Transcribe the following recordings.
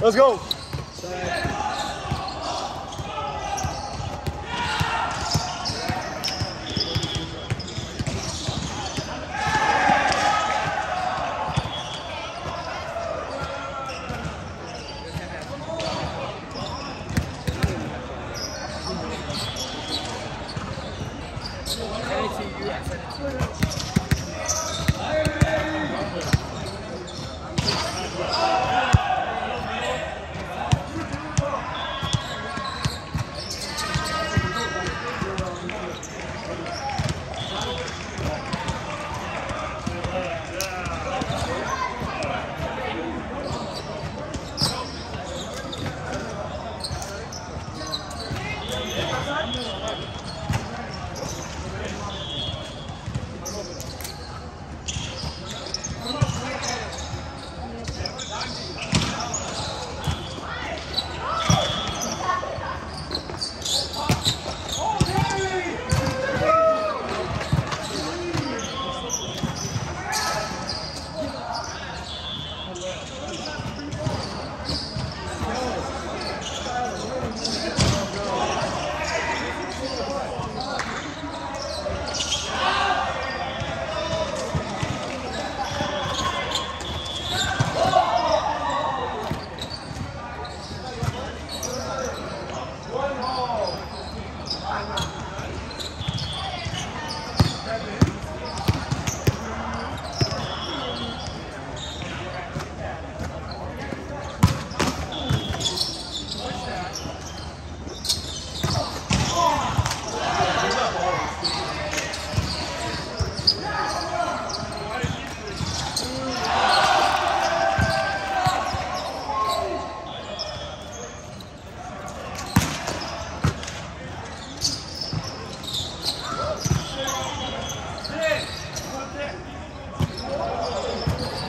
Let's go.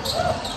So.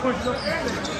coisa.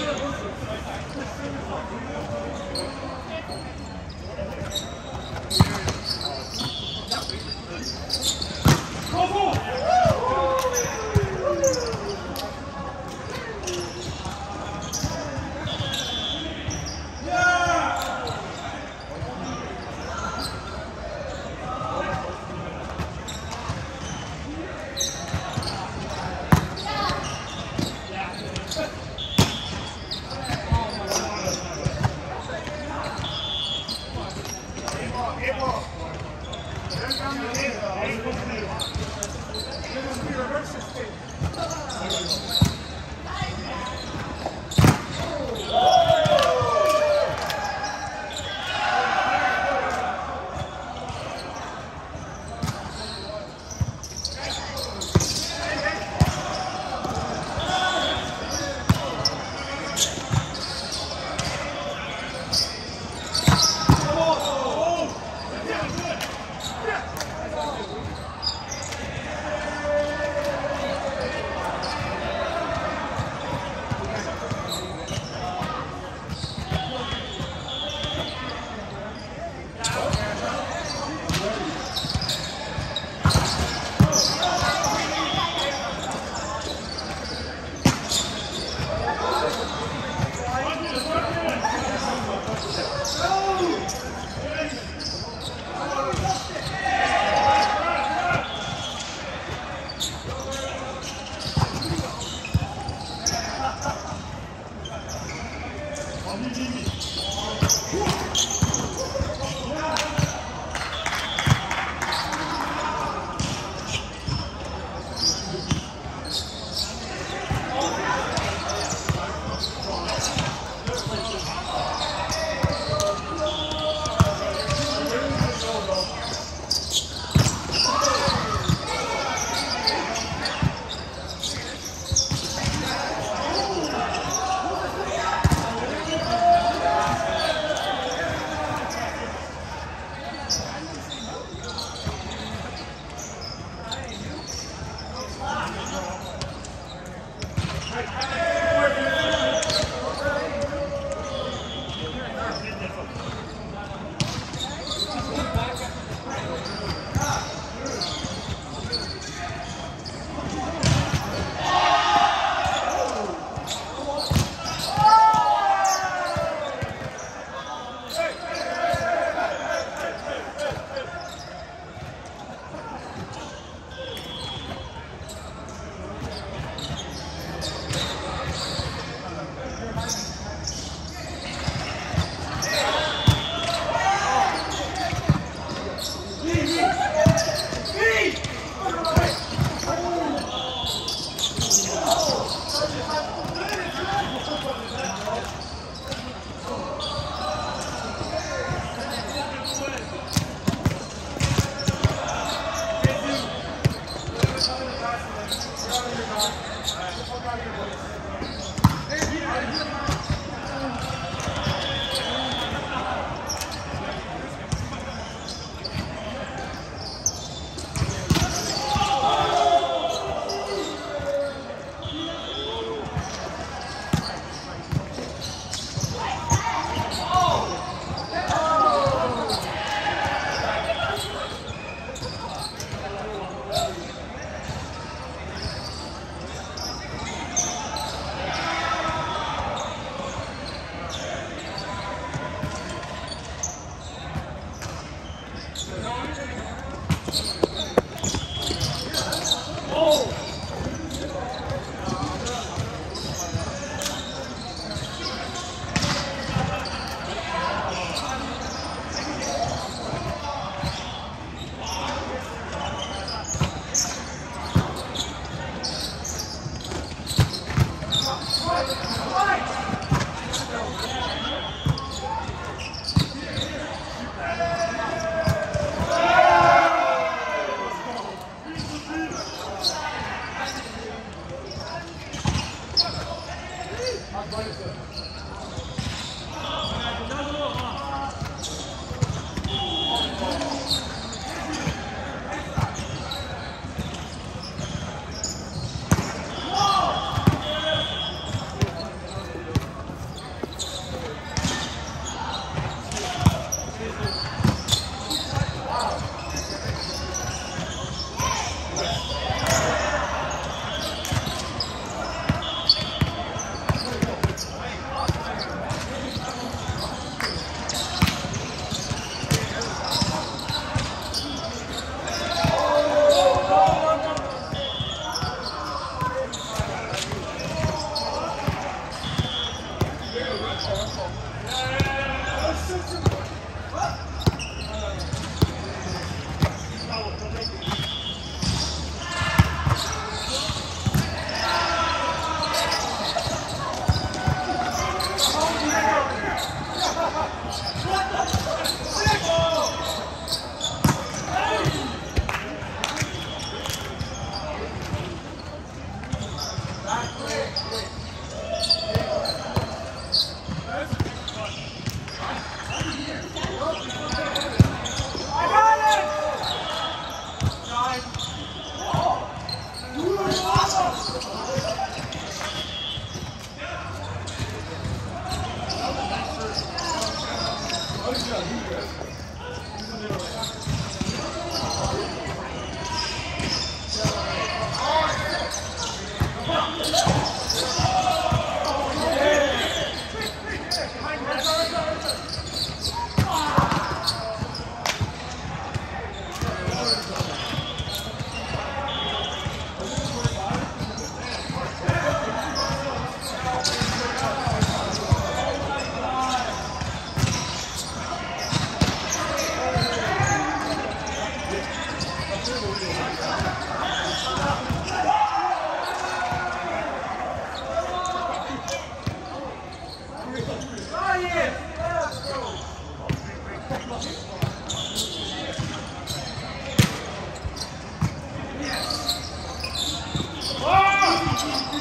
Thank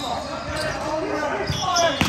you.